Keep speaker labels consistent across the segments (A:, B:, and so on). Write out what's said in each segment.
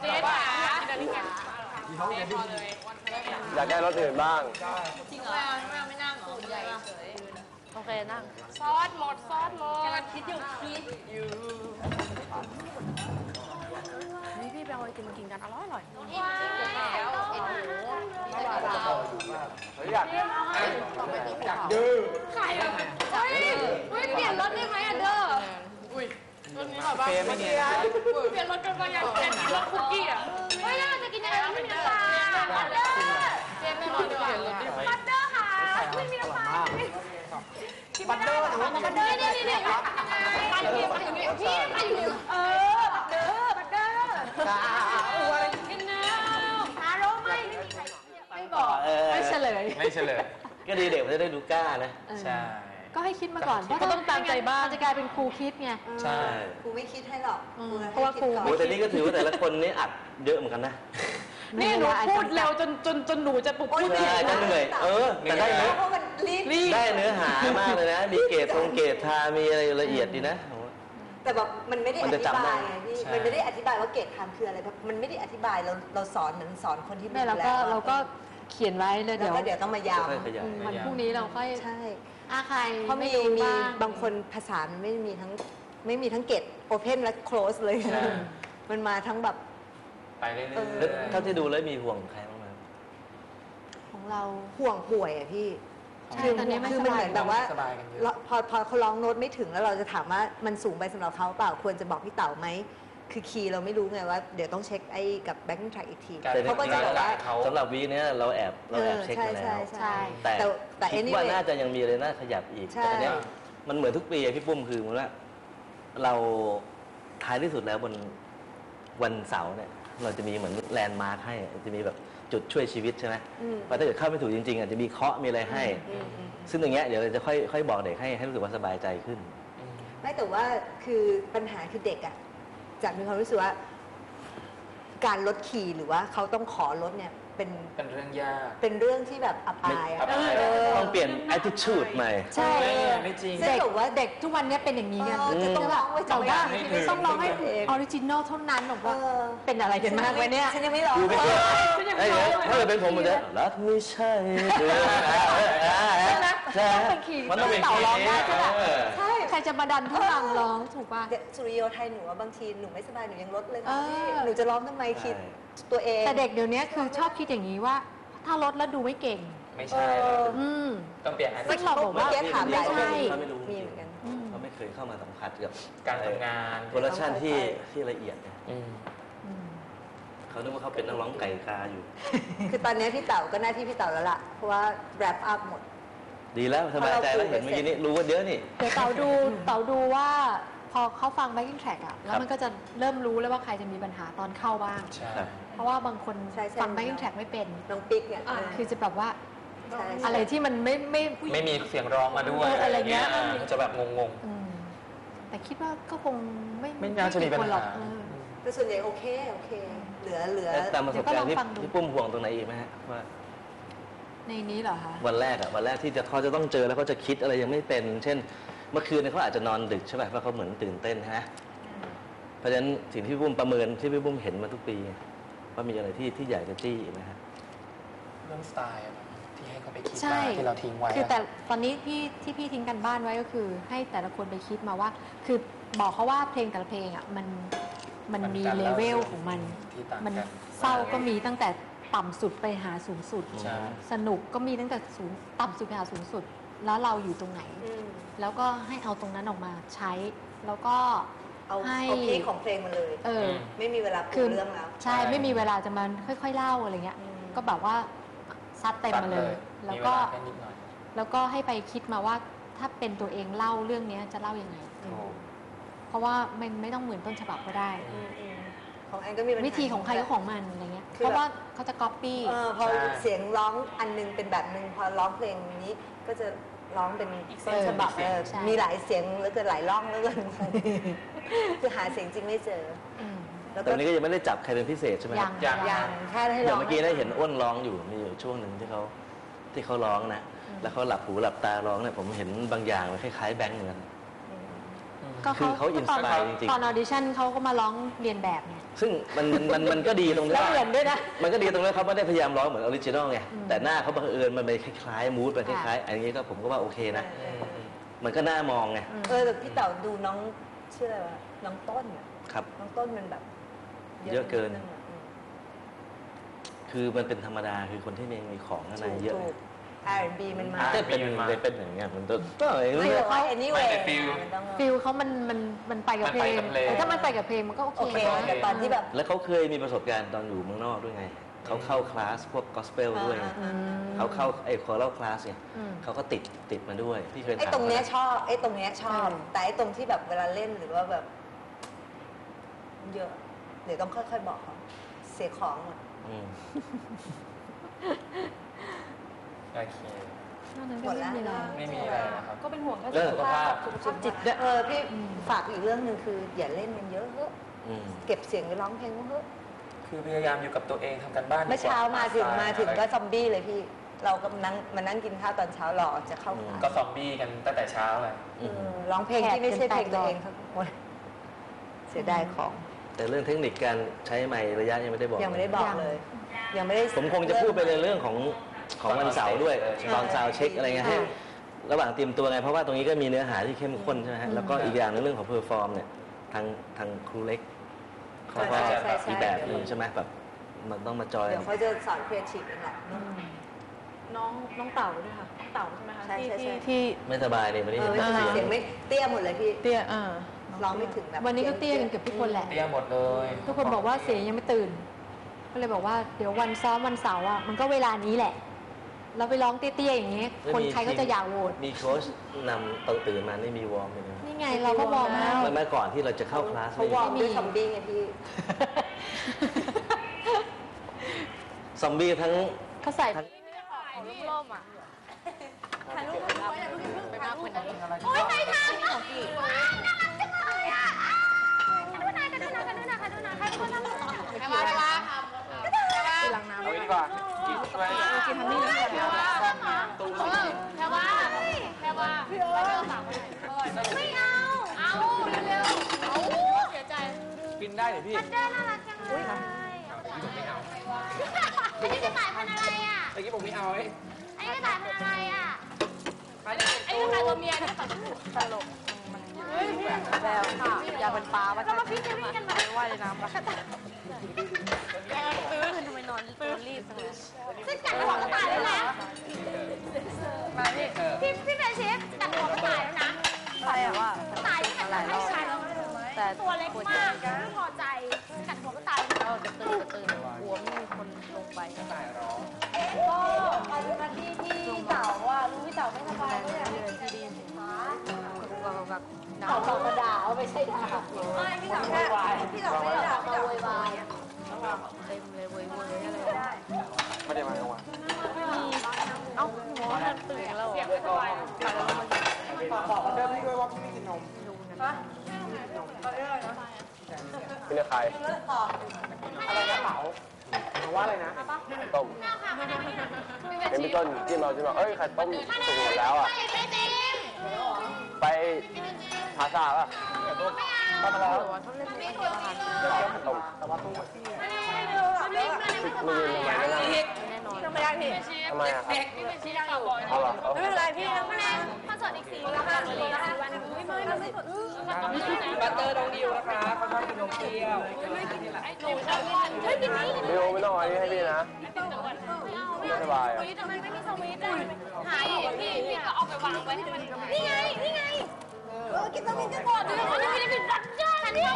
A: เจ๊จ๋า
B: อยากได้รถอื่นบ้าง
A: จริงเหรอไม่เอาไม่นั่งเหรอใหญ่เฉย
C: โอเคนั่ง
A: ซอสหมด ซอสหมดกำลังคิดอยู่คิดอยู่
C: นี่พี่ไปเอาไอติมมากินกันอร่อยอร่อย
A: ว้าวโอ้โห
B: อยาก
A: ใครอะเฮ้ยเฮ้ยเปลี่ยนรถได้ไหมอะเด้ออุ้ยรถนี้แบบว่า
B: เฟรมไม่เนียน
A: เปลี่ยนรถกันบางอย่างเป็นรถคุกกี้อะเฮ้ยแล้วเราจะกินยังไงไม่มีน้ำตาลบัตเตอร์เจ๊ไม่รอดีกว่าบัตเตอร์ค่ะไม่มีน้ำตาลบัตเตอร์แต่ว่าบัตเตอร์นี่นี่นี่ปั่นอยู่ปั่นอยู่พี่ปั่นอยู่เออบัตเตอร์บัตเตอร์กินน้ำฮาโร่ไม่ไม่มีใครไม่บอก
C: ไม่เฉลย
D: ไม่เฉลย
B: ก็ดีเด็กมันจะได้ดูกล้านะ
D: ใช่
C: ก็ให้คิดมาก่อนเพราะ
D: ก็ต้องตามใจบ้าง
C: มันจะกลายเป็นครูคิดไง
D: ใช่
E: ครูไม่คิดให้หรอก
C: อืม
E: ครูให้
C: เพราะว่าครู
E: ดก่อน
B: โอ้แต่นี่ก็ถือว่าแต่ละคนนี่อัดเยอะเหมือนกันนะ
C: นี่หนูพูดเร็วจน
A: จนจนหนูจะปุบ
E: โอ๊ย
B: ใช่จะเหนื่อย เออ แต่ได้เนื้อ
E: เพราะมันรีบ
B: ได้เนื้อหามากเลยนะ มีเกรดทรงเกรดทามีอะไรละเอียดดีนะ
E: แต่แบบมันไม่ได้
B: มั
E: อน
B: จะ
E: ธิ
B: จำได้
E: บายไงพี่มันไม่ได้อธิบายว่าเกรดทำคืออะไรเพราะมันไม่ได้อธิบายเราเราสอนเหมือนสอนคนที่
C: แม่เราก็
E: แล้ว
C: เราก็ เขียนไว้เลย
E: แล้
C: เดี๋
E: ว
C: ยว
E: ก็เดี๋ยวต้องมายาว
B: ค่อยขยาย
C: วันพรุ่งนี้เราค่อย
E: ใช่
C: อาใคร
E: เพราะมี
C: ไรู้
E: มี
C: บ้าง
E: บางคนภาษามันไม่มีทั้งไม่มีทั้งเกรดโอเพนและโคลสเลย
D: ใช่
E: มันมาทั้งแบบ
D: ไปเรื่อย
E: เออ
B: แล้วเท่าที่ดูแล้วมีห่วงใครบ้างไหม
C: ของเรา
E: ห่วงป่วยอะพี่
C: ใช่
E: คือ
C: ตอนนี้ไม่
E: คือ
C: ส
E: มัน
C: บาย
E: เหมือนแบบว่า
D: สบายกันเยอะ
E: เราพอพอเขาร้องโน้ตไม่ถึงแล้วเราจะถามว่ามันสูงไปสำหรับเขาเปล่าควรจะบอกพี่เต๋าไหม คือคีย์เราไม่รู้ไงว่า เดี๋ยวต้องเช็คไอ้กับ backing track อีกที
D: กลายเป็น
E: เขาก็จะบอกว่า
D: เขา
B: สำหรับ week เนี้ยเราแอบเราแอบเช็ค
E: ใช่
B: มาแล้
E: ใช่
B: ว
E: ใช่
C: ใช่
B: แต่
E: แต่แต่
B: คิดว่า
E: anyway
B: น่าจะยังมีอะไรน่าขยับอีก
E: ใช่
B: แต่เนี้ยมันเหมือนทุกปีอะพี่ปุ้มคือเหมือนว่าเราท้ายที่สุดแล้วบนวันเสาร์เนี่ย เราจะมีเหมือน landmark ให้จะมีแบบจุดช่วยชีวิตใช่ไหม
E: อืม
B: เพราะถ้าเกิดเข้าไม่ถูกจริงๆอาจจะมีเคาะมีอะไรให้
E: อืมอืม
B: ซึ่งอย่างเงี้ยเดี๋ยวเราจะค่อยค่อยบอกเด็กให้ให้รู้สึกว่าสบายใจขึ้น
E: ไม่แต่ว่าคือปัญหาคือเด็กอะ จากมีความรู้สึกว่า การลด key หรือว่าเขาต้องขอลดเนี่ยเป็น
D: เป็นเรื่องยาก
E: เป็นเรื่องที่แบบอับอายอะ
D: อับอาย
E: เออ
B: ต้องเปลี่ยน attitude ใหม่
C: ใช่
D: ไม่ไม่จริง
E: ซึ่ง
C: เด็ก
E: แบบว่า
C: เด็กทุกวันนี้เป็นอย่างนี้ไง
E: เออจะต้องร้องไว้
C: แต่ว่า
D: ให้ถึง
C: ต้องร้องให้
E: ให้ถึง
C: original เท่านั้นบอกว่า
E: เออ
C: เป็นอะไรกันมากไว้เนี่ย
E: ฉันยังไม่ร้อง
B: ดูไม่เชื่อไอ้เนี่ยถ้าเกิดเป็นผมมันจะรักไม่ใช่เดือนใช่ไหม
C: ต้องเป็น key
B: มันต้องเป็น
C: เต่า
B: key
C: ร้องได้ใช่ปะ
B: เออ
E: ใช่
C: ใครจะมาดันทุรังร้องถูกป่ะ
E: เด็กสุริโยไทยหนูว่าบางทีหนูไม่สบายหนูยังลดเลย
C: เอ
E: ค่ะ
C: อ
E: พี่หนูจะร้องทำไมคิดตัวเอง
C: แต่เด็กเดี๋ยวนี้คือชอบคิดอย่างนี้ว่า ถ้าลดแล้วดูไม่เก่ง
D: ไม่ใช่
E: เออ
C: อืม
D: ต้องเปลี่ยนอัน
C: ซึ่งเราบอกว่า
E: เมื่อกี้ถามหลาย
C: ไม่ใช่
B: เขาไม่รู้
E: มีเหมือนกัน
C: อืม
B: เขาไม่เคยเข้ามาสัมผัสกับ
D: การทำงาน
B: production ที่ที่ละเอียดเนี่ย
D: อืม
C: อืม
B: เขานึกว่าเขาเป็นนักร้องไก่กาอยู่
E: คือตอนนี้พี่เต๋าก็หน้าที่พี่เต๋าแล้วล่ะ เพราะว่า wrap up หมด
B: ดีแล้วสบายใจแล้วเห็นเมื่อกี้นี้รู้ว่าเยอะนี่
C: เดี๋ยวเต๋าดูเต๋าดูว่าพอเขาฟัง backing track อะแล้วมันก็จะเริ่มรู้แล้วว่าใครจะมีปัญหาตอนเข้าบ้าง
D: ใช่
B: ครับ
C: เพราะว่าบางคน
E: ใช่ใช่
C: ฟัง backing track ไม่เป็น
E: น้องปิ๊กเนี่ย
C: อะคือจะแบบว่า
E: ใช่
C: อะไรที่มันไม่ไม่
D: ไม่มีเสียงร้องมาด้วย
C: เอออะไรเงี้ย
D: อ่าจะแบบงง
C: อืมแต่คิดว่าก็คงไม่
D: ไม่น่าจะมีปัญหา
C: คนหรอกเออ
E: แต่ส่วนใหญ่โอเคโอเค เหลือเหลือ
B: แล้วตามประสบการณ์ที่
C: เดี๋ยวก็ลองฟังดู
B: พี่ปุ้มห่วงตรงไหนอีกไหมฮะว่า
C: ในนี้เหรอคะ
B: วันแรกอะวันแรกที่จะเขาจะต้องเจอแล้วเขาจะคิดอะไรยังไม่เป็น เช่น เมื่อคืนเนี่ยเขาอาจจะนอนดึกใช่ไหมเพราะเขาเหมือนตื่นเต้นฮะเพราะฉะนั้นสิ่งที่พี่ปุ้มประเมินที่พี่ปุ้มเห็นมาทุกปี ว่ามีอะไรที่ที่อยากจะจี้อีกไหมฮะ
D: ๆเรื่องสไตล์อะที่ให้เขาไปคิด
C: ใช่
D: มาที่เราทิ้งไว้
C: คือ
D: อะ
C: แต่ตอนนี้พี่ที่พี่ทิ้งกันบ้านไว้ก็คือ ให้แต่ละคนไปคิดมาว่า คือบอกเขาว่าเพลงแต่ละเพลงอะมันมันมี
D: การ
C: เล
D: เล่า
C: เวลของมัน
D: ที่ต่าง
C: มัน
D: กัน
C: เศร้าก็มีตั้งแต่ ต่ำสุดไปหาสูงสุด
D: ใช่
C: สนุกก็มีตั้งแต่สูงต่ำสุดไปหาสูงสุด แล้วเราอยู่ตรงไหน
E: อืม
C: แล้วก็ให้เอาตรงนั้นออกมาใช้ แล้วก็
E: เอา
C: ให้
E: เอาพีคของเพลงมาเลย
C: เอออ
D: ม
E: ไม่มีเวลา
C: คื
E: ปู
C: อ
E: เรื่องแล้ว
C: ใช่ ไม่มีเวลาจะมาค่อย ๆ เล่าอะไรเงี้ย
E: อืม
C: ก็แบบว่าซัดเต็มมาเลยแล้ว
D: มีเว
C: ก็
D: ลาแค่นิดหน่อย
C: แล้วก็ให้ไปคิดมาว่าถ้าเป็นตัวเองเล่าเรื่องเนี้ยจะเล่ายังไง
D: ถูก
C: เพราะว่ามันไม่ต้องเหมือนต้นฉบับก็ได้
E: อืมอืม ของแอนก็มีปัญหา
C: วิธีของใครก็ของมันอะไรเงี้ย
E: คือ
C: เพราะว่าเขาจะก๊อปปี้
E: เออพอ
D: ใช่
E: เสียงร้องอันหนึงเป็นแบบหนึ่งพอร้องเพลงนี้ก็จะร้องเป็นต้นฉบับเออ
C: ใช่
E: มีหลายเสียงเหลือเกินหลายร่องเหลือเกินคือหาเสียงจริงไม่เจอ
C: ม
E: แล้ว
B: แต่
E: ก็
B: วันนี้ก็ยังไม่ได้จับใครเป็นพิเศษใช่ไหม
C: ยัง
D: ยัง
E: ยังแค่ให้
B: เดี๋
E: ร้
B: ย
E: อ
B: ว
E: ง
B: เมื่อกี้ได้เห็นอ้นร้องอยู่มีอยู่ช่วงหนึ่งที่เขาที่เขาร้องนะ แล้วเขาหลับหูหลับตาร้องเนี่ยผมเห็นบางอย่างมันคล้ายๆแบงค์เหมือนกัน
E: อืม
D: อืม
C: ก็
B: คือเขา inspire จริง
C: ตอน audition เขาก็มาร้องเรียนแบบไง
B: ๆซึ่งมันมันมันมันก็ดีตรงที่
C: แล้ว
B: ว่า
C: เหมือนด้วยนะ
B: มันก็ดีตรงที่เขาไม่ได้พยายามร้องเหมือน original ไง
C: อืม
B: แต่หน้าเขาบังเอิญมันไปคล้ายๆ mood ไปค
C: ค่ะ
B: ล้ายๆ อันนี้ก็ผมก็ว่าโอเคนะ
D: อืมอืม
B: มันก็น่ามองไง
E: เออแต่พี่เต๋าดูน้องชื่ออะไรวะน้องต้นอะ
B: ครับ
E: น้องต้นมันแบบ
B: เยอะเกิน
E: ดงอะอืม
B: คือมันเป็นธรรมดาคือคนที่มีมีของข้างในเยอะ
E: ถูก R&B มันมา
B: ก็เป็นเลยเป็นอย่างเงี้ยมันก็ก็อย่าง
E: ไม่
B: เงี้ย
E: บอกว่า anyway
D: ไม่แต่ feel
E: มันต้อง
C: feel เขามันมันมันไปกับ
D: มัน
C: เพ
D: ไป
C: ลง
D: กับเพลง
C: แต่ถ้ามันไปกับเพลงมันก็โอ
E: โอ
C: เค
E: เค
C: นะ
E: แต่ตอนที่แบบ
B: แล้วเขาเคยมีประสบการณ์ตอนอยู่เมืองนอกด้วยไง เขาเข้าคลาสพวกกอสเปลด้วยไง
E: อ่า
B: เขาเข้าไอ้ choral class เนี่ย
C: อืม
B: เขาก็ติดติดมาด้วยพี่เคย
E: ไอ้
B: ถาม
E: ตรงเนี้ย
B: ขา
E: ชอบไอ้ตรงเนี้ยชอบ
C: เออ
E: แต่ไอ้ตรงที่แบบเวลาเล่นหรือว่าแบบ เยอะ เดี๋ยวต้องค่อยๆบอกเขาเสียของหมด
B: อืม
D: โอเค
E: หมดแล้ว
D: ไม่มีอะไรนะครับ
A: ก็เป็นห่วงแค่
B: เรื่อง
D: สุขภาพ
E: สุขภาพจิตด้วย เออพี่ฝากอีกเรื่องหนึ่งคืออย่าเล่นมันเยอะเถอะ
B: อืม
E: เก็บเสียงไปร้องเพลงเถอะ
D: คือพยายามอยู่กับตัวเองทำกันบ้านดีกว่
E: เมื่อเช้ามาถึง
D: ใช่
E: มาถึงก็ซอมบี้เลยพี่ เรากำลังมานั่งกินข้าวตอนเช้ารอจะเข้าคลาส
D: ก็ซอมบี้กันตั้งแต่เช้าเลย
B: อืม
E: เออร้องเพลงที่ไม่ใช่เพลงตัวเองทั้งหมดเสียดายของ
B: แต่เรื่องเทคนิคการใช้ไมค์ระยะยังไม่ได้บอก
E: ยังไม่ได้บอกเลย ยังไม่ได้
B: ผมคงจะพูดไปในเรื่องของ ของวันเสาร์ด้วย
D: ใช่
B: ตอน sound check อะไรเงี้ยให้
E: ค่ะ
B: ระหว่างเตรียมตัวไง เพราะว่าตรงนี้ก็มีเนื้อหาที่เข้มข้นใช่ไหมฮะแล้วก็อีกอย่างในงเรื่องของ perform เนี่ยทางทางครูเล็กเขาก็
E: ใช่ใช่ใช่
B: อีกแบบหนึ่งใช่ไหมแบบมันต้องมาจอย
E: เดี๋ยวเขาจะสอนครีเอทีฟเองแหละ
A: น้องน้องเต่าด้วยค่ะน้องเต่าใช่ไหมคะ
E: ใช่
A: ที่
E: ใช่ใช่
A: ที่ที่
B: ไม่สบายเลยวันนี้
E: เอ
B: เห็
E: อนไม่
B: เสียง
E: เสียงไม่เตี้ยหมดเลยพี่
A: เตี้ยอ่า
E: ร้องไม่ถึงแบบ
C: วันนี้ก็เตี้ยกันเกือบทุกคนแหละ
D: เตรียมหมดเลย
C: ทุกคนบอกว่าเสียงยังไม่ตื่น ก็เลยบอกว่าเดี๋ยววันซ้อมวันเสาร์อะมันก็เวลานี้แหละ เราไปร้องเตี้ยๆอย่างเงี้ยคนใครก็จะอยากโหวต
B: มีโค้ชนำตื่นตื่นมานี่มี warm เลยนะ
C: นี่ไงเราก็ warm แล้ว
B: เมื่อเมื่อก่อนที่เราจะเข้าคลาส
E: เขา warm ด้วยซอมบี้ไงพี่
B: ซอมบี้ทั้ง
C: เขาใส่
A: ของร่มๆอะถ่ายรูปไปมากกว่านี้โอ๊ยใครทำของพี่ว้ายน่ารักจังเลยอะกันดูหน่อยกันดูหน่อยกันดูหน่อยกันดูหน่อยใครเป็นคนทำแค่ว่าแค่ว่าแค่ว่าล้างน้ำ
D: เอาไว้ดีกว่า กิน
A: ทำนี่เลยแค่ว่าแค่ว่าแค่ว่าพี่เอ๋ไม่เอา เอาเร็วๆเอาเสียใจ
D: กินได้เหรอพี่
A: พัดเดอร์น่ารักจังเลยไม่เอันนี้กระต่ายพันอะไรอะ
D: เมื่อกี้ผมไม่เอาไอ้
A: อันนี้กระต่ายพันอะไรอะอันนี้กระต่ายตัวเมียนี่ตลกแล้วค่ะอยากเป็นปลาปะแล้วมาพี่จะวิ่งกันมว่ายในน้ำปะตื้อทำไมนอ ตื้อรีบจังเลยซึ่งกัดหัวกระต่ายแล้วนะมาพี่พี่พี่เป็นเชฟกัดหัวกระต่ายแล้วนะอะไรวะกระต่ายที่กัดไม่ใช่แต่ตัวเล็กมากไม่พอใจกัดหัวกระต่ายเราจะตื่นจะตื่นกลัวไม่มีคนลงไป
D: ตายร้อง
A: ก็มาดูมาที่ที่เต่าว่าลุงพี่เต่าไม่สบายก็อยากให้กินที่ดีสิคะ
E: เขาบอกมาด่าเอาไม่ใช่ด่า
A: ไม่พี่เต่าแค่พี่เต่าไม่ได้ด่ามาโวยวายเต็มเลยโวยวายอะไรได้
D: ไม่ได้มากลางวัน
A: เอ้าหัวมันตื่นแล้วเสียงไม่สบายไปแล้วมา
D: บอกเดิมนี่ด้วยว่าพี่ไม่กินนม
F: พี่เลือกใคร
D: อะไรนะเต๋าว่าอะไรนะ
F: ต้มเป็นพี่ต้นจิ้มเอาจิ้มเอาเอ้ยไข่ต้มสุกหมดแล้วอะไปพาซาป่ะ
D: ทำอะไรแล้ว
F: ต้ม
D: แต่ว่าตู้
F: ไม่ยืนทำไมไม่ นั่ง
A: ทำไมได้พี่
F: ทำไมอะครับ
A: พี่นั่งอยู่
F: เอาเหรอเอา
A: ไม่เป็นไรพี่ไม่เป็นไรคอนเสิร์ตอีกสี่วันค่ะสี่วันไม่ไม่ไม่ไม่
D: บัตเตอร์น้องดิวนะคะเขาชอบกินนมเปรี้ยว
A: ไอ้หนูชอบกินเฮ้ยกินนี้กิน
F: ดิวไม่ต้องเอาอันนี้ให้พี่นะไม่สบายอะ
A: เฮ้ยทำไมไม่มีสวิตช์อะหายพี่พี่ก็เอาไปวางไว้ให้มันนี่ไงนี่ไงเออกินสวิตช์จะบอกด้วยว่าไม่ได้กินบัตเตอร์นี่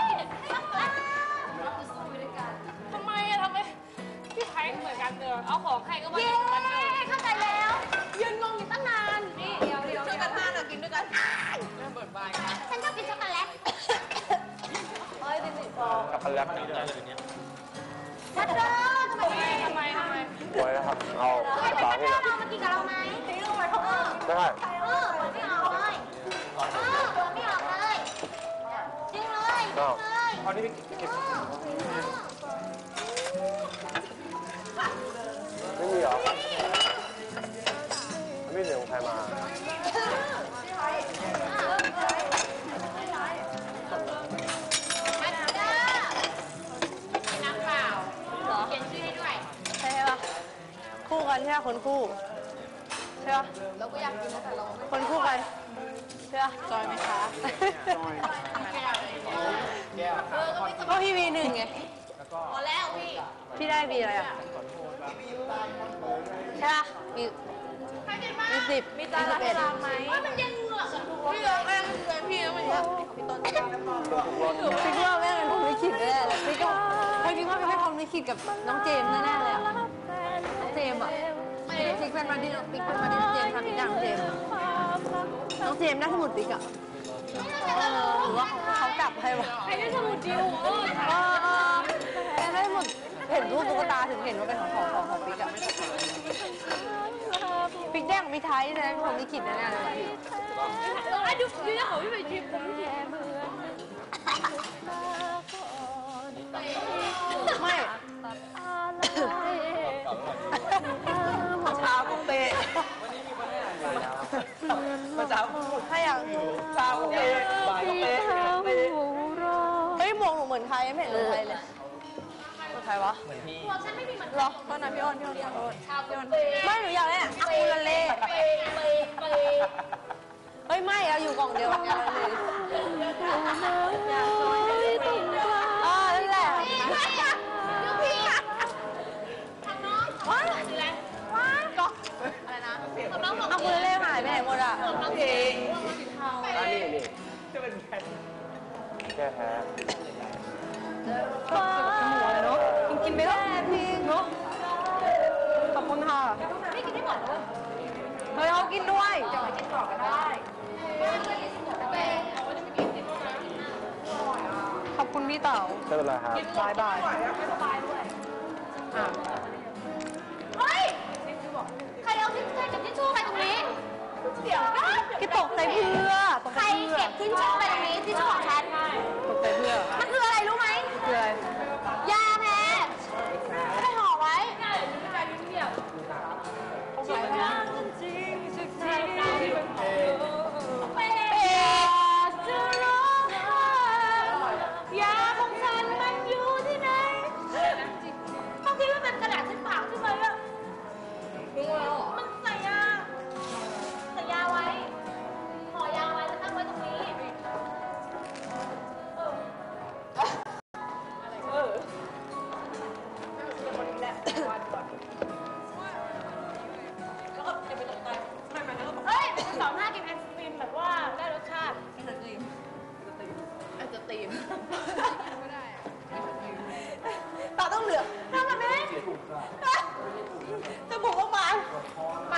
A: ท เนอะเอาของใครก็มาเย้เข้าใจแล้ว ยืนงงอยู่ตั้งนาน นี่เดี๋ยวเดี๋ยวช่วยกันทานกินด้วยกันเริ่มเปิดบายค่ะฉันชอบกินช็อกโกแลต
F: กับพันแลบ
A: พัดเดอร์ทำไมทำไมทำไม
F: ไว้นะครับ เอากระเป๋า
A: พัดเด
F: พี่
A: อ
F: นะ
A: ร์เอามากินกับเราไหมไม่รู้ไหมเขาเออ
F: ไม่ได้
A: เออเปิดไม่ออกเลยเออเปิดไม่ออกเลยจริงเลยจริงเลย
D: ตอนนี้พี่เก็บ
F: พี่เหรอไม่เหลือขงใครมา
A: เป็นน้ำเปล่าเขียนชื่อให้ด้วย
G: ใช่ไหมวะคู่กันใช่ไหมคนคู่ใช่ปะเราก็อยากกินนะแต่เราคนคู่กันใช่ปะจอยไหมคะจอยก็พี่วีหนึ่งไงพอแล้วพี่ พี่ได้วีอะไรอะ ใช่ปะมีมีสิบมีจานละเท่าไหมมันยังเหงือกพี่ยังแม่งเป็นพี่แล้วมันยังพี่ต้นพี่ว่าแม่งเป็นคนไม่คิดแน่เลยพี่ก็พี่ว่าเป็นคนไม่คิดกับน้องเจมส์แน่ๆเลยอะน้องเจมส์อะติ๊กเป็นมาที่น้องติ๊กเป็นมาที่น้องเจมส์ทำทุกอย่างน้องเจมส์น้องเจมส์ได้สมุดติ๊กอะเออหรือว่าเขากลับให้วะใครได้สมุดดิวเออเออเออได้สมุด เห็นรูปตุ๊กตาถึงเห็นว่าเป็นของของของของปิ๊กอะปิ๊กแดงมีไทยแสดงของลิขิตแน่ๆเลย
A: เออดูดูนะของพี่ไปชิมผมไม่ชิม
G: ไม่เช้าก็เป๊ะ
H: มาเช้า
G: ถ้าอย่าง
H: เช้าก็เปะบ่ายก็เปะเป๊ะ
G: เฮ้ยหมวกหนูเหมือนใครไม่เห็นเหมือนใครเลย ครวะ
H: เหมือนพี่
G: หรอก็นะพี่อ้นพี่อ้นขอโทษพี่อ้นไม่หนูอยากเล่นอะอากูลาเล่เฮ้ยไม่เอาอยู่กล่องเดียวกันเลยอ๋อนั่นแหละว้าว้าก็อะไรนะอากูลาเล่หายไปไหนหมดอะ
H: เอง
F: อันนี้นี่
H: จะเป็นแผ่น
F: แค่แท้
G: กินไม่ได้พี่เนาะขอบคุณค่ะเฮ้ยเขากินด้วยจะไปกินต่อก็ได้ ขอบคุณพี่เต๋า
F: ไม่เป็นไรครับ
G: บายบายอะ
A: เฮ้ย ใครเอาทิชชู่เก็บทิชชู่ไปตรงนี้ เดี๋ยวนะ
G: พี่ตกใจเพื่อตก
A: ใค
G: ใจ
A: ร
G: เพื่อ
A: เก็บทิชชู่ไปตรงนี้ทิชชู่
G: เห
A: ลือกทำแบบนี้จะบุกออกมามา มาเรา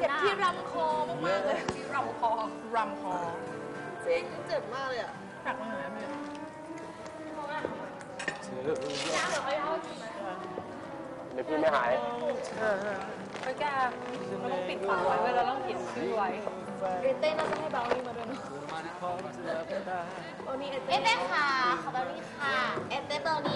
A: สียวมันโดนคัน
G: เจ็บ
A: หน้า
G: ที่รำคอมากๆเลยที่รำคอรำคอ
I: จริงเจ็บมากเลยอะ
G: หนักมากเลยแม่
F: เดี๋ยวพี่ไม่หาย
G: ไปแกเราต้องปิดฝาไว้เว้ยเราต้องเขียนชื่อไว้
A: เอเต้น่าจะให้เบลนี่มาด้วยนะเอเต้ค่ะขอเบลนี่ค่ะ เอเต้เบลนี้